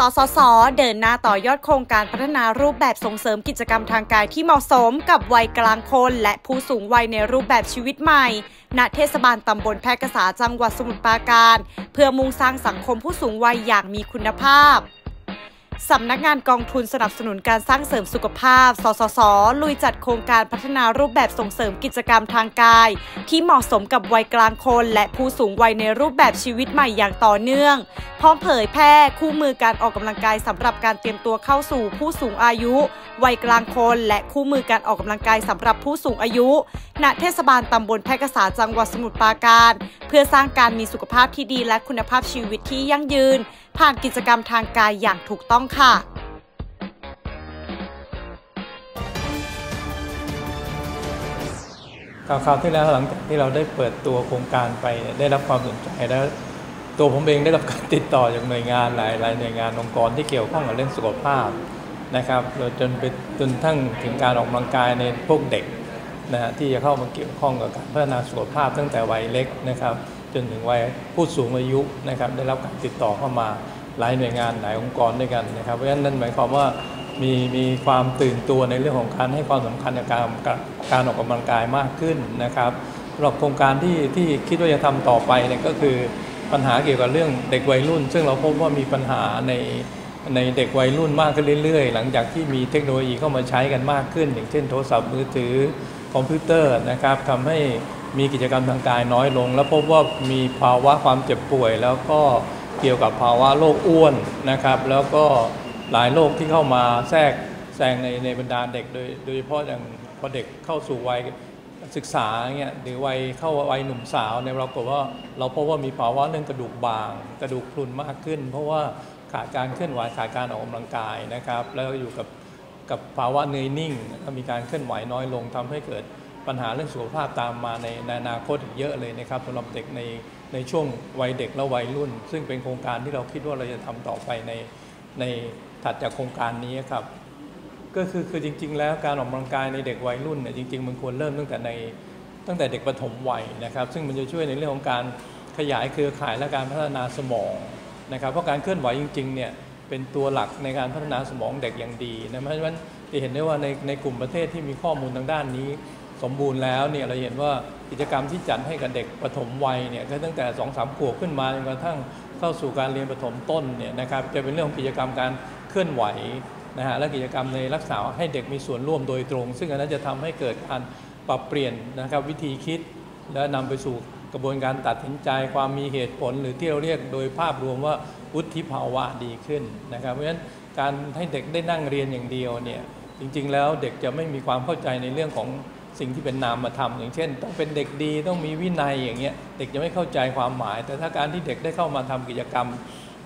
สสส เดินหน้าต่อยอดโครงการพัฒนารูปแบบส่งเสริมกิจกรรมทางกายที่เหมาะสมกับวัยกลางคน และผู้สูงวัยในรูปแบบชีวิตใหม่ ณ เทศบาลตำบลแพรกษาจังหวัดสมุทรปราการ เพื่อมุ่งสร้างสังคมผู้สูงวัยอย่างมีคุณภาพ สำนักงานกองทุนสนับสนุนการสร้างเสริมสุขภาพ สสส ลุยจัดโครงการพัฒนารูปแบบส่งเสริมกิจกรรมทางกาย ที่เหมาะสมกับวัยกลางคน และผู้สูงวัยในรูปแบบชีวิตใหม่อย่างต่อเนื่อง พร้อมเผยแพร่คู่มือการออกกำลังกายสำหรับการเตรียมตัวเข้าสู่ผู้สูงอายุ วัยกลางคน และคู่มือการออกกำลังกายสำหรับผู้สูงอายุ ณ เทศบาลตำบลแพร่กษาจังหวัดสมุทรปราการ เพื่อสร้างการมีสุขภาพที่ดีและคุณภาพชีวิตที่ยั่งยืน ผ่านกิจกรรมทางกายอย่างถูกต้องค่ะคราวที่แล้วหลังจากที่เราได้เปิดตัวโครงการไปได้รับความสนใจแล้วตัวผมเองได้รับการติดต่อจากหน่วยงานหลายหลายหน่วยงานองค์กรที่เกี่ยวข้องกับเรื่องสุขภาพนะครับจนไปจนทั้งถึงการออกกำลังกายในพวกเด็กนะฮะที่จะเข้ามาเกี่ยวข้องกับการพัฒนาสุขภาพตั้งแต่วัยเล็กนะครับ จนถึงวัยผู้สูงอายุนะครับได้รับการติดต่อเข้ามา หลายหน่วยงานหลายองค์กรด้วยกันนะครับ เพราะฉะนั้นนั่นหมายความว่ามีมีความตื่นตัวในเรื่องของการให้ความสำคัญกับการการออกกำลังกายมากขึ้นนะครับสำหรับโครงการที่ที่คิดว่าจะทำต่อไปเนี่ยก็คือปัญหาเกี่ยวกับเรื่องเด็กวัยรุ่น ซึ่งเราพบว่ามีปัญหาในในเด็กวัยรุ่นมากขึ้นเรื่อยๆ หลังจากที่มีเทคโนโลยีเข้ามาใช้กันมากขึ้น อย่างเช่นโทรศัพท์มือถือคอมพิวเตอร์นะครับทำให้มีกิจกรรมทางกายน้อยลง แล้วพบว่ามีภาวะความเจ็บป่วยแล้วก็ เกี่ยวกับภาวะโรคอ้วนนะครับ แล้วก็หลายโรคที่เข้ามาแทรกแซงในในบรรดาเด็กโดยโดยเฉพาะอย่างพอเด็กเข้าสู่วัยศึกษาเงี้ยหรือวัยเข้าวัยหนุ่มสาวเนี่ยเราพบว่าเราพบว่ามีภาวะเรื่องกระดูกบาง กระดูกพรุนมากขึ้น เพราะว่าขาดการเคลื่อนไหวขาดการออกกำลังกายนะครับ แล้วอยู่กับกับภาวะเนยนิ่งแล้วมีการเคลื่อนไหวน้อยลงทำให้เกิด ปัญหาเรื่องสุขภาพตามมาในในอนาคตอีกเยอะเลยนะครับสำหรับเด็กในในช่วงวัยเด็กและวัยรุ่น ซึ่งเป็นโครงการที่เราคิดว่าเราจะทำต่อไปในในถัดจากโครงการนี้ครับ ก็คือคือจริง ๆ แล้วการออกกำลังกายในเด็กวัยรุ่นเนี่ยจริง ๆ มันควรเริ่มตั้งแต่ในตั้งแต่เด็กปฐมวัยนะครับ ซึ่งมันจะช่วยในเรื่องของการขยายเครือข่ายและการพัฒนาสมองนะครับเพราะการเคลื่อนไหวจริงๆเนี่ยเป็นตัวหลักในการพัฒนาสมองเด็กอย่างดีนะเพราะฉะนั้นจะเห็นได้ว่าในในกลุ่มประเทศที่มีข้อมูลทางด้านนี้ สมบูรณ์แล้วเนี่ยเราเห็นว่ากิจกรรมที่จัดให้กับเด็กปฐมวัยเนี่ยตั้งแต่2อสามขวบขึ้นมาจนกระทั่งเข้าสู่การเรียนปฐมต้นเนี่ยนะครับจะเป็นเรื่องของกิจกรรมการเคลื่อนไหวนะฮะและกิจกรรมในรักษาให้เด็กมีส่วนร่วมโดยตรง ซึ่งอันนั้นจะทำให้เกิดการปรับเปลี่ยนนะครับวิธีคิด และนำไปสู่กระบวนการตัดสินใจความมีเหตุผล หรือที่เราเรียกโดยภาพรวมว่าวุฒิภาวะดีขึ้นนะครับเพราะฉะนั้นการให้เด็กได้นั่งเรียนอย่างเดียวเนี่ยจริงๆแล้วเด็กจะไม่มีความเข้าใจในเรื่องของ สิ่งที่เป็นนามธรรมอย่างเช่น ต้องเป็นเด็กดีต้องมีวินัยอย่างเงี้ยเด็กจะไม่เข้าใจความหมาย แต่ถ้าการที่เด็กได้เข้ามาทำกิจกรรม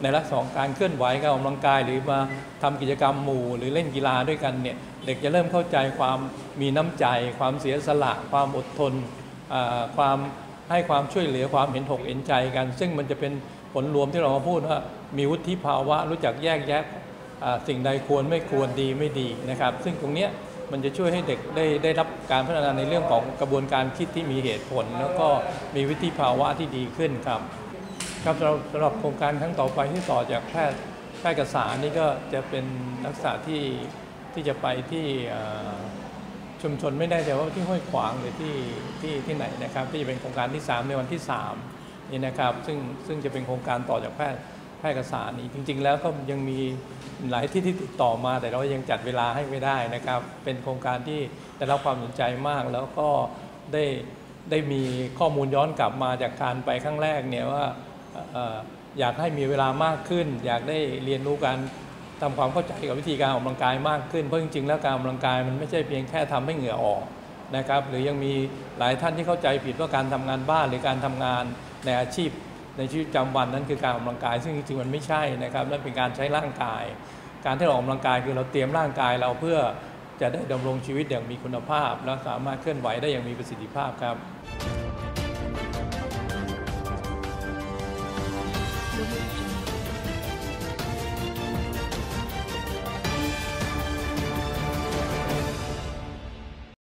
ในลักษณะของการเคลื่อนไหวการออกกำลังกายหรือมาทำกิจกรรมหมู่ หรือเล่นกีฬาด้วยกันเนี่ยเด็กจะเริ่มเข้าใจความมีน้ำใจ ความเสียสละ ความอดทนความให้ความช่วยเหลือความเห็นอกเห็นใจกัน ซึ่งมันจะเป็นผลรวมที่เรามาพูดว่ามีวุฒิภาวะรู้จักแยกแยะสิ่งใดควรไม่ควรดีไม่ดีนะครับ ซึ่งตรงเนี้ย มันจะช่วยให้เด็กได้ได้รับการพัฒนาในเรื่องของกระบวนการคิดที่มีเหตุผล แล้วก็มีวิธีภาวะที่ดีขึ้นครับ ครับสำหรับโครงการครั้งต่อไปที่ต่อจากแพทย์แพทย์กษานี่ก็จะเป็นลักษณะที่ที่จะไปที่ชุมชนไม่ได้แต่ว่าที่ห้วยขวางหรือที่ที่ที่ไหนนะครับที่จะเป็นโครงการที่ 3 ในวันที่3นี่นะครับซึ่งซึ่งจะเป็นโครงการต่อจากแพทย์ แพทย์กษานี้จริง ๆ แล้วก็ยังมีหลายที่ที่ติดต่อมา แต่เรายังจัดเวลาให้ไม่ได้นะครับ เป็นโครงการที่ได้รับความสนใจมาก แล้วก็ได้ได้มีข้อมูลย้อนกลับมาจากการไปครั้งแรกเนี่ยว่าอยากให้มีเวลามากขึ้น อยากได้เรียนรู้การทำความเข้าใจกับวิธีการออกกำลังกายมากขึ้นเพราะจริงๆแล้วการออกกำลังกายมันไม่ใช่เพียงแค่ทำให้เหงื่อออกนะครับ หรือยังมีหลายท่านที่เข้าใจผิดว่าการทำงานบ้านหรือการทำงานในอาชีพ ในชีวิตประจำวันนั้นคือการออกกำลังกาย ซึ่งจริงๆมันไม่ใช่นะครับนั่นเป็นการใช้ร่างกาย การที่เราออกกำลังกายคือเราเตรียมร่างกายเราเพื่อจะได้ดำรงชีวิตอย่างมีคุณภาพ และสามารถเคลื่อนไหวได้อย่างมีประสิทธิภาพครับ